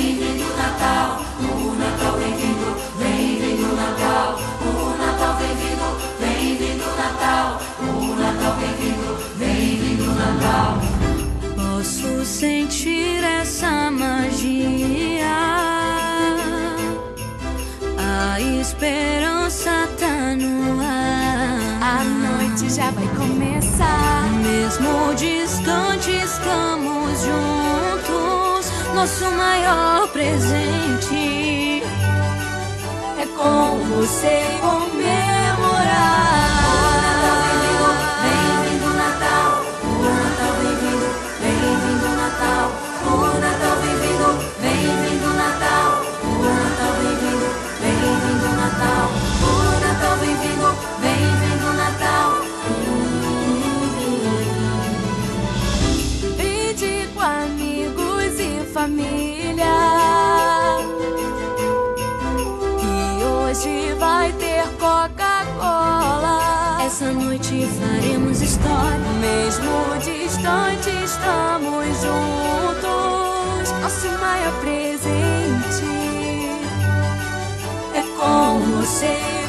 Vem, vem Natal, o Natal bem vindo. vem, vem Natal, o Natal bem vindo. vem, vem Natal, o Natal bem vindo. vem, vem Natal. Posso sentir essa magia, a esperança tá no ar. A noite já vai começar, mesmo distantes nosso maior presente é com você comemorar. família. E hoje vai ter Coca-Cola. Essa noite faremos história. Mesmo distante, estamos juntos. Nosso maior presente é com você.